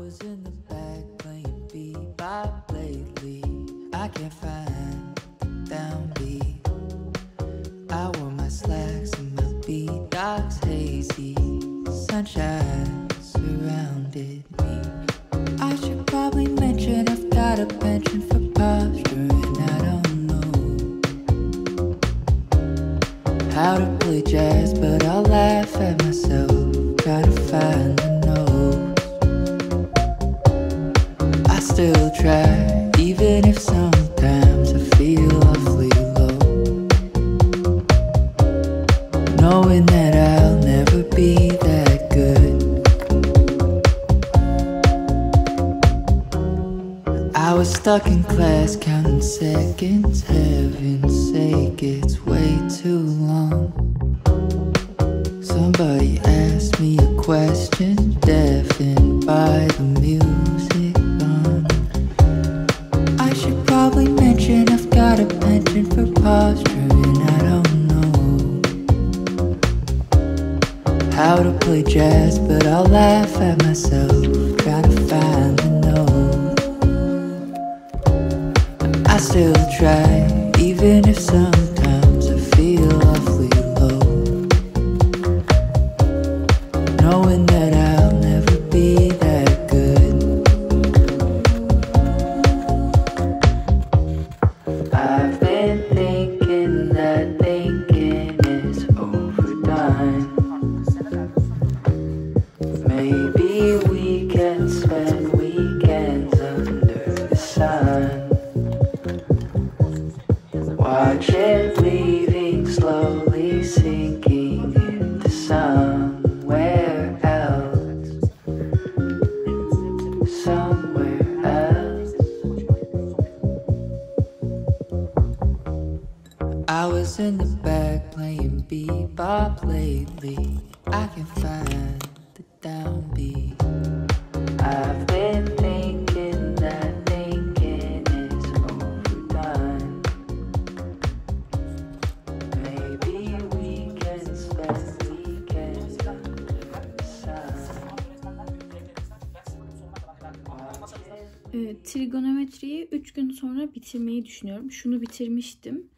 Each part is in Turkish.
was in the back playing bebop lately. I can't find the downbeat. I wore my slacks and my beat dogs hazy. Sunshine surrounded me. I should probably mention I've got a penchant for posture and I don't know how to play jazz, but I'll laugh stuck in class counting seconds. Heaven's sake, it's way too long. Somebody asked me a question, deafened by the music on. I should probably mention I've got a penchant for posture and I don't know how to play jazz, but I'll laugh at myself. Try to find still try, even if sometimes I was in the back playing bebop lately. I can find the downbeat. I've been thinking that thinking is overdone. Maybe we can spend weekends. Ee, trigonometriyi 3 gün sonra bitirmeyi düşünüyorum. Şunu bitirmiştim.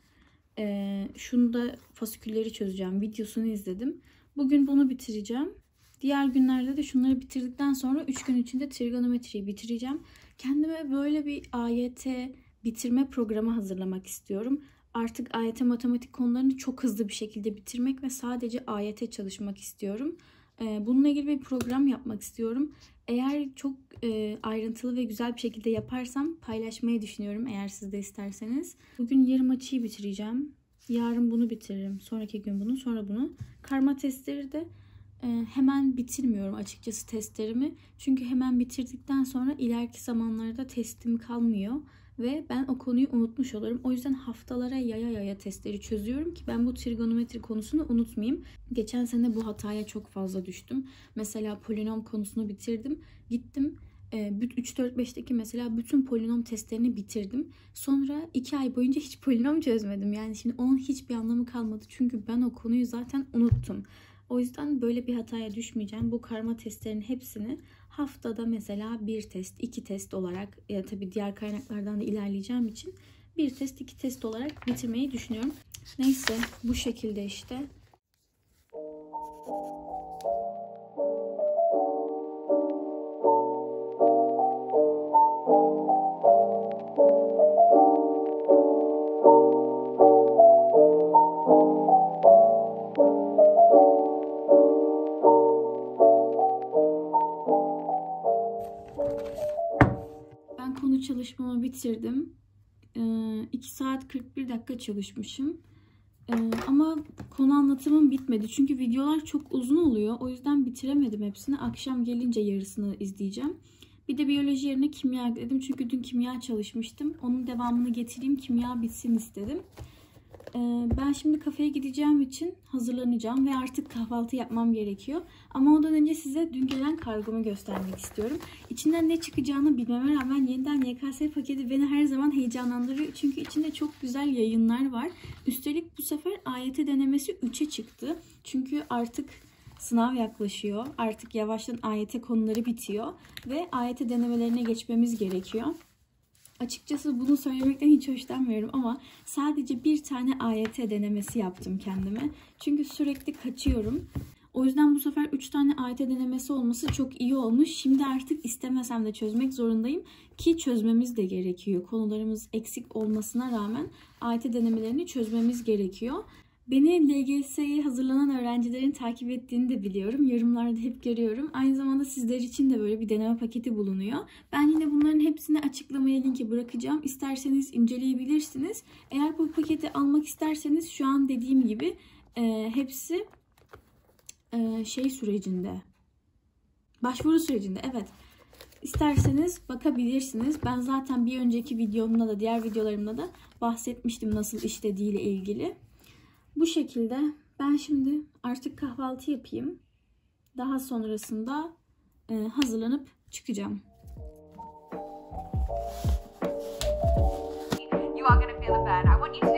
Ee, şunu da fasikülleri çözeceğim. Videosunu izledim. Bugün bunu bitireceğim. Diğer günlerde de şunları bitirdikten sonra 3 gün içinde trigonometriyi bitireceğim. Kendime böyle bir AYT bitirme programı hazırlamak istiyorum. Artık AYT matematik konularını çok hızlı bir şekilde bitirmek ve sadece AYT çalışmak istiyorum. Ee, Bununla ilgili bir program yapmak istiyorum. Eğer çok e, ayrıntılı ve güzel bir şekilde yaparsam paylaşmayı düşünüyorum eğer siz de isterseniz. Bugün yarım açıyı bitireceğim. Yarın bunu bitiririm. Sonraki gün bunu, sonra bunu. Karma testleri de e, hemen bitirmiyorum açıkçası testlerimi. Çünkü hemen bitirdikten sonra ileriki zamanlarda testim kalmıyor ve ben o konuyu unutmuş olurum. O yüzden haftalara yaya yaya testleri çözüyorum ki ben bu trigonometri konusunu unutmayayım. Geçen sene bu hataya çok fazla düştüm. Mesela polinom konusunu bitirdim. Gittim e, 3-4-5'teki mesela bütün polinom testlerini bitirdim. Sonra 2 ay boyunca hiç polinom çözmedim. Yani şimdi onun hiçbir anlamı kalmadı. Çünkü ben o konuyu zaten unuttum. O yüzden böyle bir hataya düşmeyeceğim. Bu karma testlerin hepsini haftada mesela bir test, iki test olarak ya tabii diğer kaynaklardan da ilerleyeceğim için bir test, iki test olarak bitirmeyi düşünüyorum. Neyse bu şekilde işte. Konu çalışmamı bitirdim. 2 saat 41 dakika çalışmışım. Ee, ama konu anlatımım bitmedi. Çünkü videolar çok uzun oluyor. O yüzden bitiremedim hepsini. Akşam gelince yarısını izleyeceğim. Bir de biyoloji yerine kimya ekledim. Çünkü dün kimya çalışmıştım. Onun devamını getireyim. Kimya bitsin istedim. Ee, ben şimdi kafeye gideceğim için hazırlanacağım ve artık kahvaltı yapmam gerekiyor. Ama ondan önce size dün gelen kargomu göstermek istiyorum. İçinden ne çıkacağını bilmeme rağmen yeniden YKS paketi beni her zaman heyecanlandırıyor. Çünkü içinde çok güzel yayınlar var. Üstelik bu sefer AYT denemesi 3'e çıktı. Çünkü artık sınav yaklaşıyor. Artık yavaştan AYT konuları bitiyor ve AYT denemelerine geçmemiz gerekiyor. Açıkçası bunu söylemekten hiç hoşlanmıyorum ama sadece bir tane AYT denemesi yaptım kendime. Çünkü sürekli kaçıyorum. O yüzden bu sefer 3 tane AYT denemesi olması çok iyi olmuş. Şimdi artık istemesem de çözmek zorundayım ki çözmemiz de gerekiyor. Konularımız eksik olmasına rağmen AYT denemelerini çözmemiz gerekiyor. Beni LGS'ye hazırlanan öğrencilerin takip ettiğini de biliyorum. Yorumlarda hep görüyorum. Aynı zamanda sizler için de böyle bir deneme paketi bulunuyor. Ben yine bunların hepsini açıklamaya linki bırakacağım. İsterseniz inceleyebilirsiniz. Eğer bu paketi almak isterseniz şu an dediğim gibi e, hepsi e, şey sürecinde. Başvuru sürecinde evet. İsterseniz bakabilirsiniz. Ben zaten bir önceki videomda da diğer videolarımda da bahsetmiştim nasıl işlediğiyle ilgili. Bu şekilde ben şimdi artık kahvaltı yapayım. Daha sonrasında e, hazırlanıp çıkacağım. You are gonna feel bad. I want you to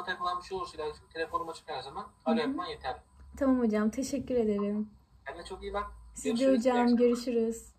Kafana takılan bir şey olursa ile telefonuma çık her zaman. Alo yapman yeterli. Tamam hocam teşekkür ederim. Kendine çok iyi bak. Siz de hocam görüşürüz.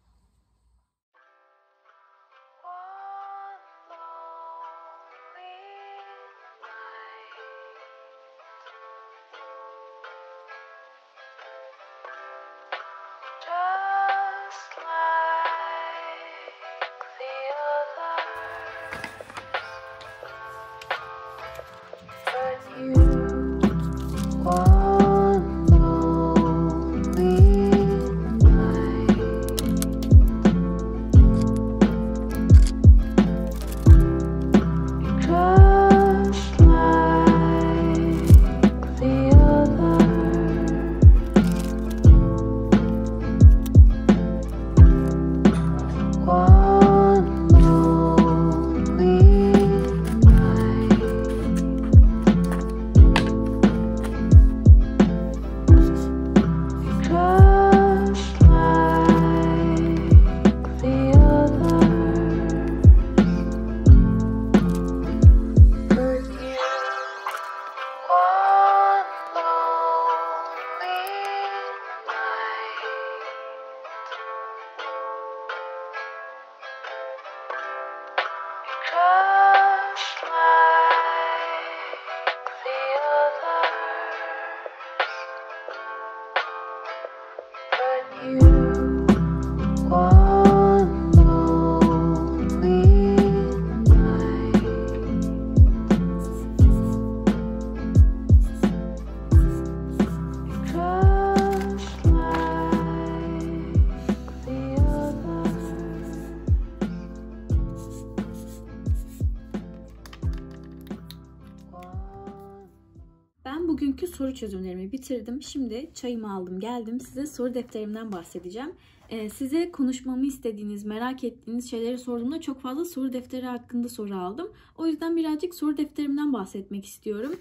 Soru çözümlerimi bitirdim. Şimdi çayımı aldım geldim. Size soru defterimden bahsedeceğim. Ee, size konuşmamı istediğiniz, merak ettiğiniz şeyleri sorduğumda çok fazla soru defteri hakkında soru aldım. O yüzden birazcık soru defterimden bahsetmek istiyorum.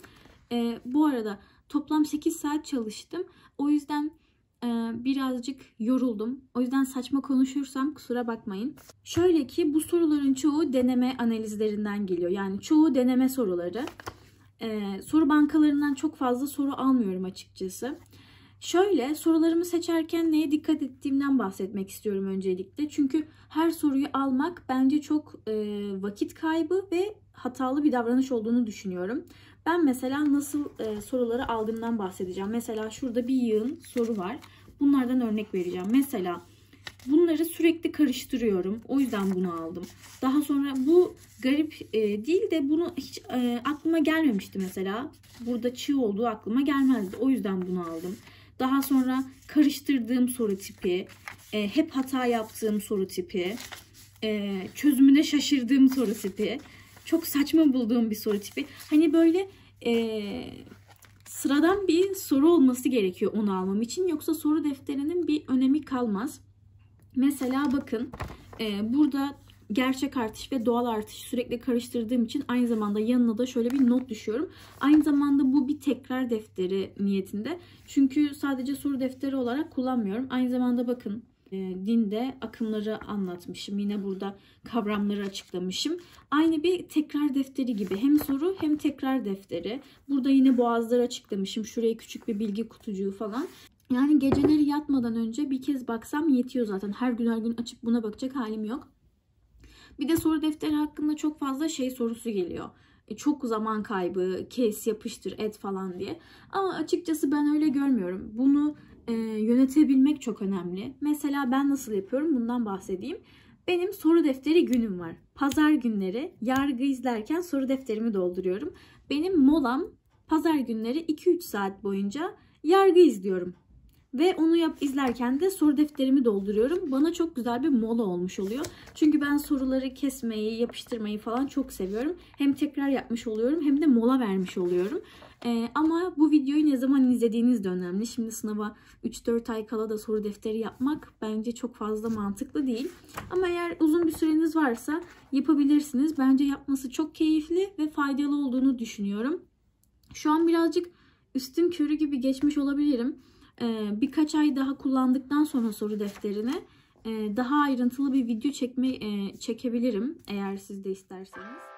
Ee, bu arada toplam 8 saat çalıştım. O yüzden e, birazcık yoruldum. O yüzden saçma konuşursam kusura bakmayın. Şöyle ki bu soruların çoğu deneme analizlerinden geliyor. Yani çoğu deneme soruları. Ee, soru bankalarından çok fazla soru almıyorum açıkçası. Şöyle sorularımı seçerken neye dikkat ettiğimden bahsetmek istiyorum öncelikle. Çünkü her soruyu almak bence çok e, vakit kaybı ve hatalı bir davranış olduğunu düşünüyorum. Ben mesela nasıl e, soruları aldığımdan bahsedeceğim. Mesela şurada bir yığın soru var. Bunlardan örnek vereceğim. Mesela bunları sürekli karıştırıyorum. O yüzden bunu aldım. Daha sonra bu garip e, değil de bunu hiç e, aklıma gelmemişti mesela. Burada çığ olduğu aklıma gelmezdi. O yüzden bunu aldım. Daha sonra karıştırdığım soru tipi, e, hep hata yaptığım soru tipi, e, çözümüne şaşırdığım soru tipi, çok saçma bulduğum bir soru tipi. Hani böyle e, sıradan bir soru olması gerekiyor onu almam için. Yoksa soru defterinin bir önemi kalmaz. Mesela bakın e, burada gerçek artış ve doğal artış sürekli karıştırdığım için aynı zamanda yanına da şöyle bir not düşüyorum. Aynı zamanda bu bir tekrar defteri niyetinde. Çünkü sadece soru defteri olarak kullanmıyorum. Aynı zamanda bakın e, dinde akımları anlatmışım. Yine burada kavramları açıklamışım. Aynı bir tekrar defteri gibi. Hem soru hem tekrar defteri. Burada yine boğazları açıklamışım. Şuraya küçük bir bilgi kutucuğu falan. Yani geceleri yatmadan önce bir kez baksam yetiyor zaten. Her gün her gün açıp buna bakacak halim yok. Bir de soru defteri hakkında çok fazla şey sorusu geliyor. E, çok zaman kaybı, kes, yapıştır, et falan diye. Ama açıkçası ben öyle görmüyorum. Bunu e, yönetebilmek çok önemli. Mesela ben nasıl yapıyorum bundan bahsedeyim. Benim soru defteri günüm var. Pazar günleri yargı izlerken soru defterimi dolduruyorum. Benim molam pazar günleri 2-3 saat boyunca yargı izliyorum. Ve onu yap izlerken de soru defterimi dolduruyorum. Bana çok güzel bir mola olmuş oluyor. Çünkü ben soruları kesmeyi, yapıştırmayı falan çok seviyorum. Hem tekrar yapmış oluyorum hem de mola vermiş oluyorum. Ee, ama bu videoyu ne zaman izlediğiniz de önemli. Şimdi sınava 3-4 ay kala da soru defteri yapmak bence çok fazla mantıklı değil. Ama eğer uzun bir süreniz varsa yapabilirsiniz. Bence yapması çok keyifli ve faydalı olduğunu düşünüyorum. Şu an birazcık üstün körü gibi geçmiş olabilirim. Ee, birkaç ay daha kullandıktan sonra soru defterini e, daha ayrıntılı bir video çekme e, çekebilirim eğer siz de isterseniz.